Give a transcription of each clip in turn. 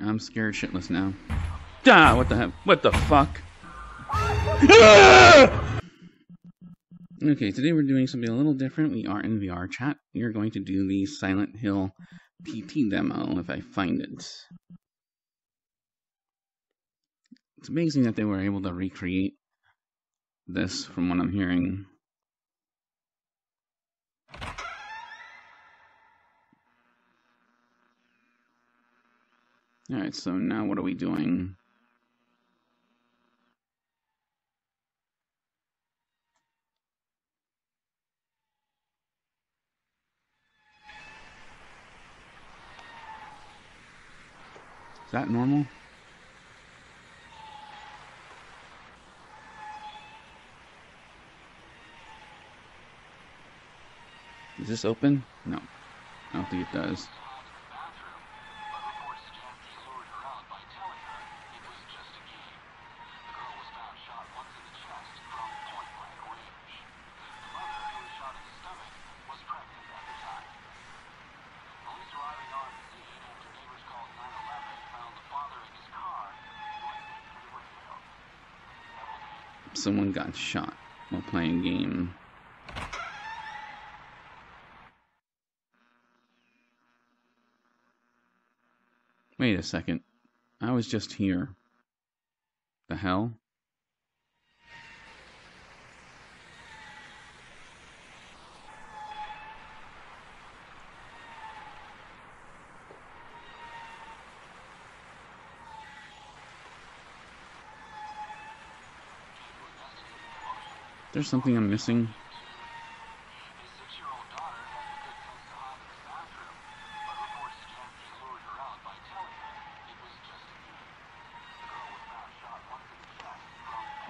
I'm scared shitless now. Ah, what the heck? What the fuck? Okay, today we're doing something a little different. We are in VR chat. We are going to do the Silent Hill PT demo if I find it. It's amazing that they were able to recreate this from what I'm hearing. Alright, so now what are we doing? Is that normal? Is this open? No. I don't think it does. Someone got shot while playing game. Wait a second. I was just here. The hell? There's something I'm missing.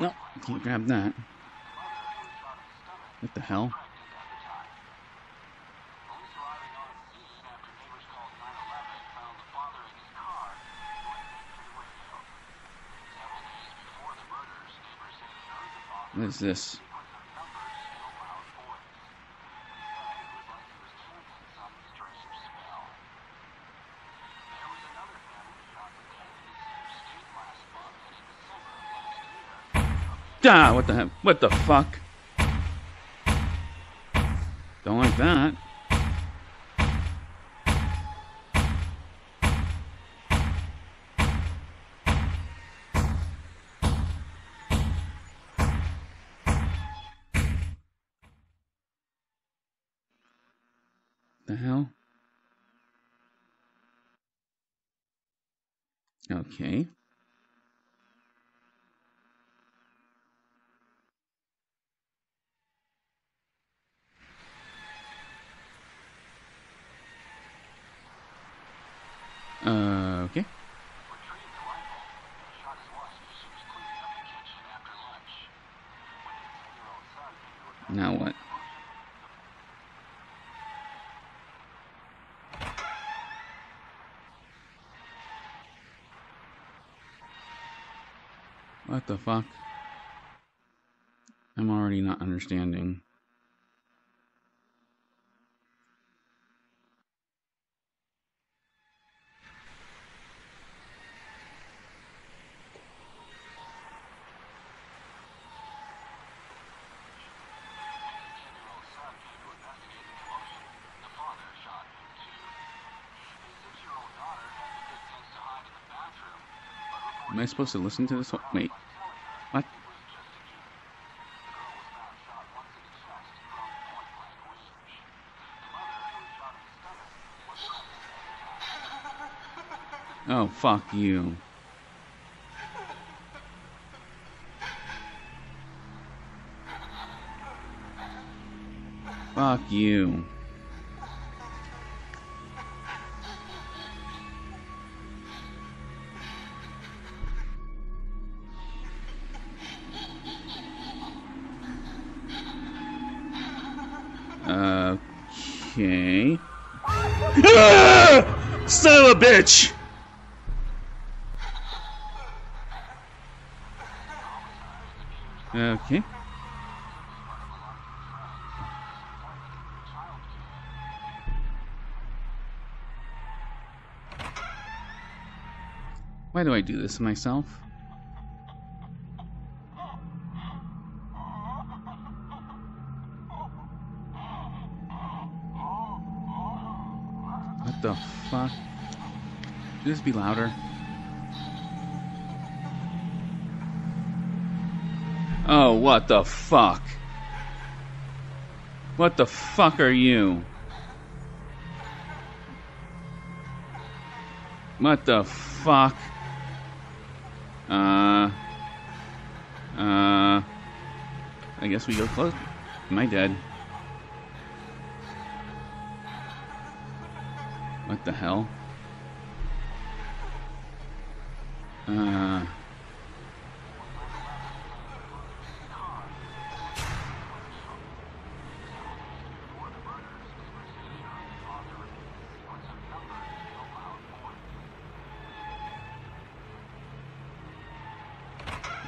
No, can't grab that. What the hell? What is this? Ah, what the heck? What the fuck? Don't like that. The hell? Okay. Uh, okay. Now what? What the fuck? I'm already not understanding. Am I supposed to listen to this? Wait. What? Oh, fuck you. Fuck you. Okay. Ah! Son of a bitch! Okay. Why do I do this to myself? The fuck? This be louder? Oh, what the fuck? What the fuck are you? What the fuck? Uh. Uh. I guess we go close. Am I the hell? Uh.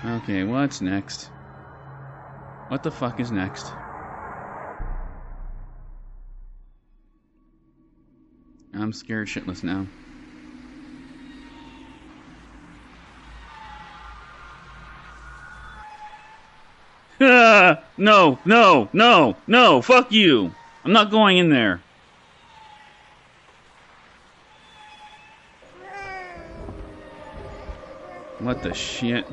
Okay, what's next? What the fuck is next? I'm scared shitless now. No, no, no, no, fuck you. I'm not going in there. What the shit?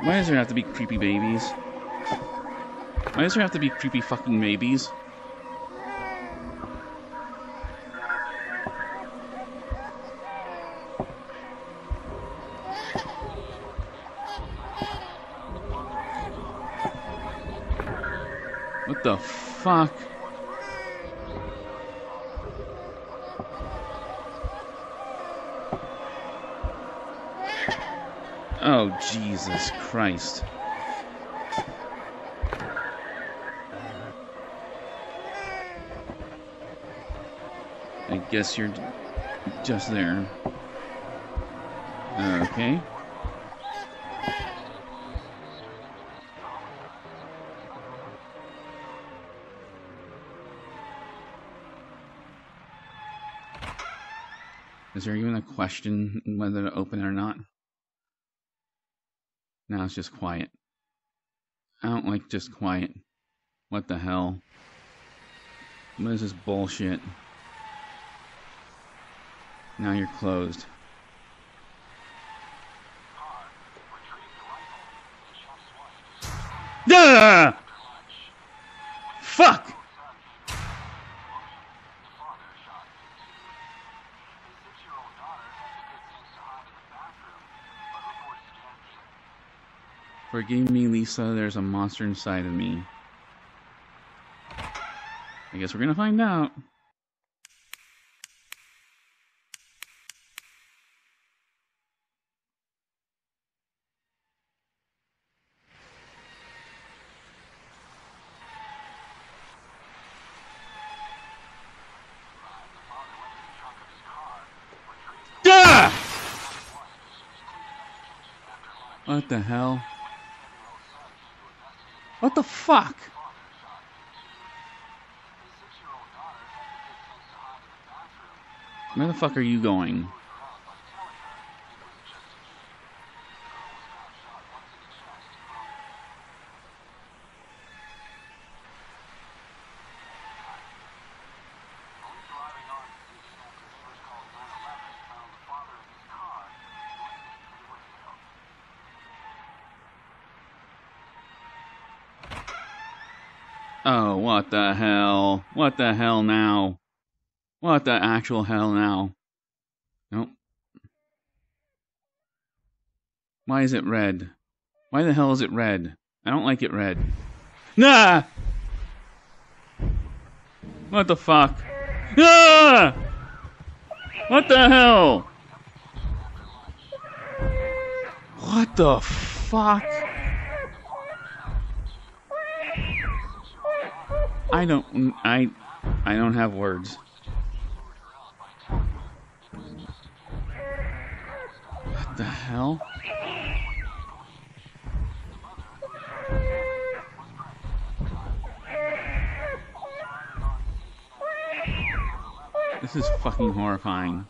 Why does there have to be creepy babies? Why does there have to be creepy fucking babies? What the fuck? Oh, Jesus Christ. Guess you're just there. Okay. Is there even a question whether to open it or not? Now it's just quiet. I don't like just quiet. What the hell? What is this bullshit? Now you're closed. Ah! Fuck! Forgive me, Lisa, there's a monster inside of me. I guess we're gonna find out. Ah! What the hell? What the fuck? Where the fuck are you going? Oh, what the hell? What the hell now? What the actual hell now? Nope. Why is it red? Why the hell is it red? I don't like it red. Nah! What the fuck? Ah! What the hell? What the fuck? I don't I I don't have words. What the hell? This is fucking horrifying.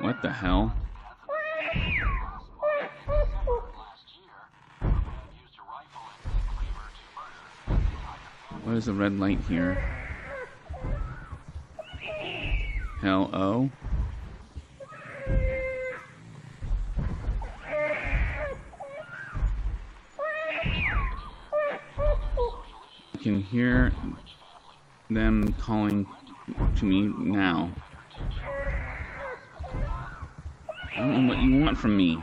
What the hell? What is the red light here? Hell O. I can hear them calling to me now. I don't know what you want from me.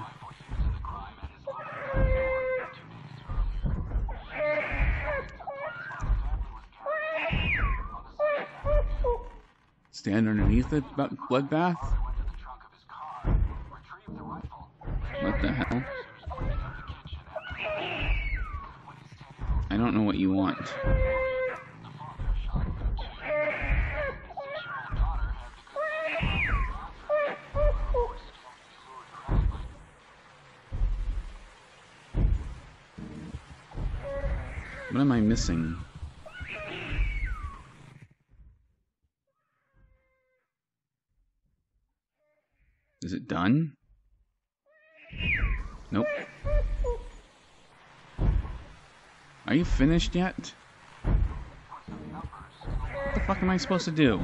Stand underneath the bloodbath? What the hell? I don't know what you want. Missing? Is it done? Nope. Are you finished yet? What the fuck am I supposed to do?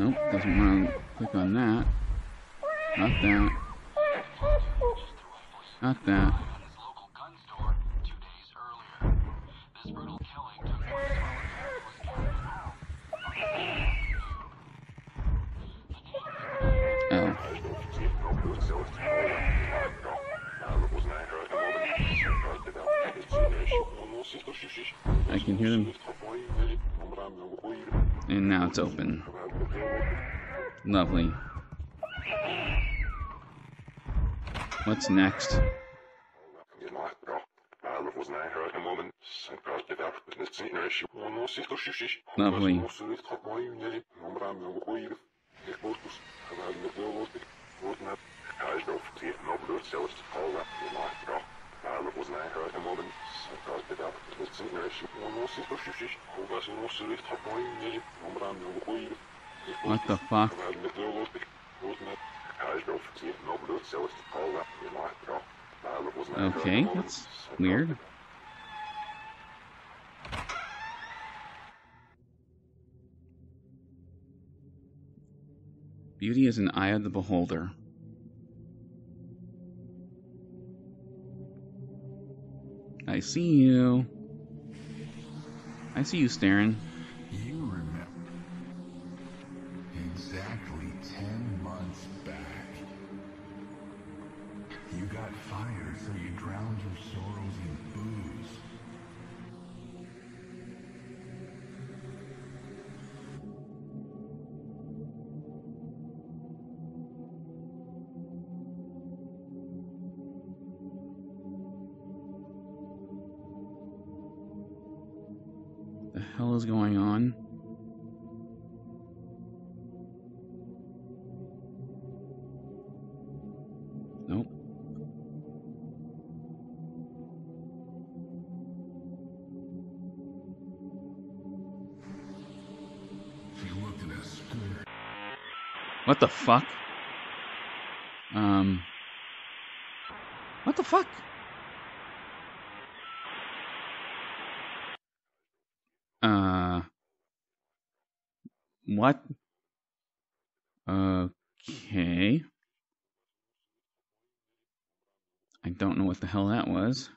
Nope, doesn't want to click on that. Not that. Not that. Oh. I can hear them. And now it's open. Lovely. What's next? Lovely. What the fuck? Okay, that's weird. Beauty is an eye of the beholder. I see you. I see you staring. Exactly 10 months back. You got fired, so you drowned your sorrows in booze. The hell is going on? What the fuck? Um. What the fuck? Uh. What? Okay. I don't know what the hell that was.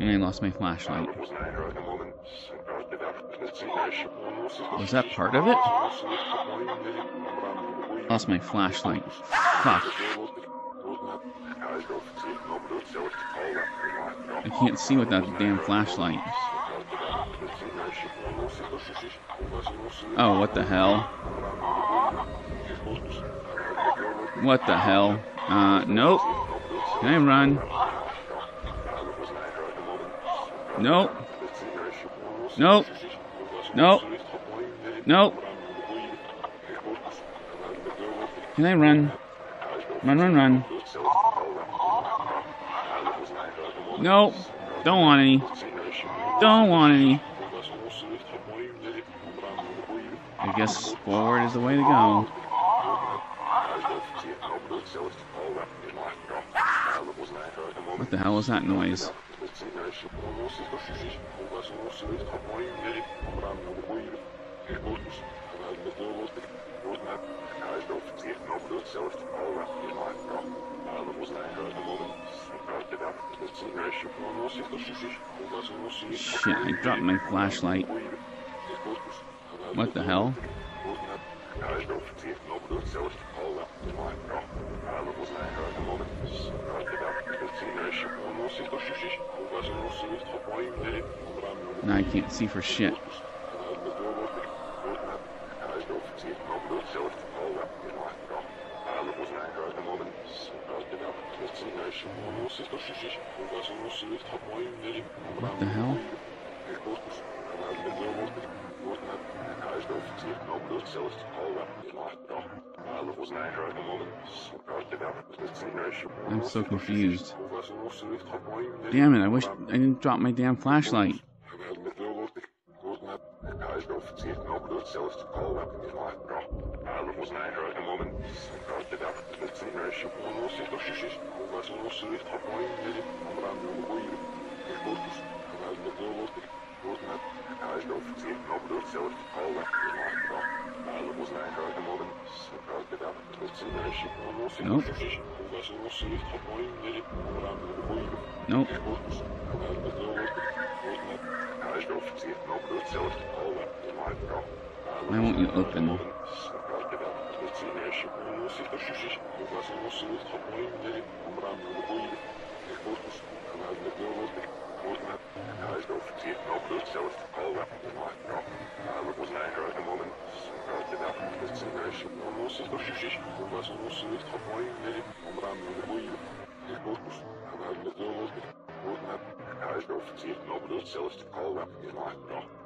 And I lost my flashlight. Was that part of it? Lost my flashlight. Fuck. I can't see without the damn flashlight. Oh, what the hell? What the hell? Uh, nope. Can I run? Nope. Nope. No. No. Can I run? Run, run, run. Nope. Don't want any. Don't want any. I guess forward is the way to go. What the hell was that noise? Shit, I dropped my flashlight. What the hell? Now I can't see for shit. What the hell? I'm so confused. Damn it, I wish I didn't drop my damn flashlight. Diagnostiziert Nobulus Cells Kohlab Nivadra. Алфузнайра Эмомен. Картеда. Неценерши Пулоси Тошишиш. Васулус Лифт Хапоин Лили. Амрабио Уир. Иркутус. Разнодолоты. Рутнат. Diagnostiziert Nobulus Cells Kohlab Nivadra. Алфузнайра Эмомен. Картеда. Неценерши Пулоси Тошишиш. Васулус Лифт Хапоин Лили. Амрабио Уир. Nope. Nope. Why won't you open? Hij is nog verkeerd, maar bedoelt zelfs de koolwap in laag brand.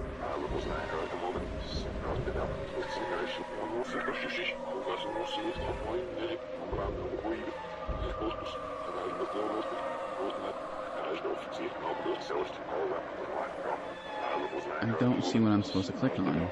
I don't see what I'm supposed to click on.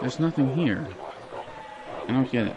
There's nothing here. I don't get it.